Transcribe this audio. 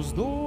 Deus do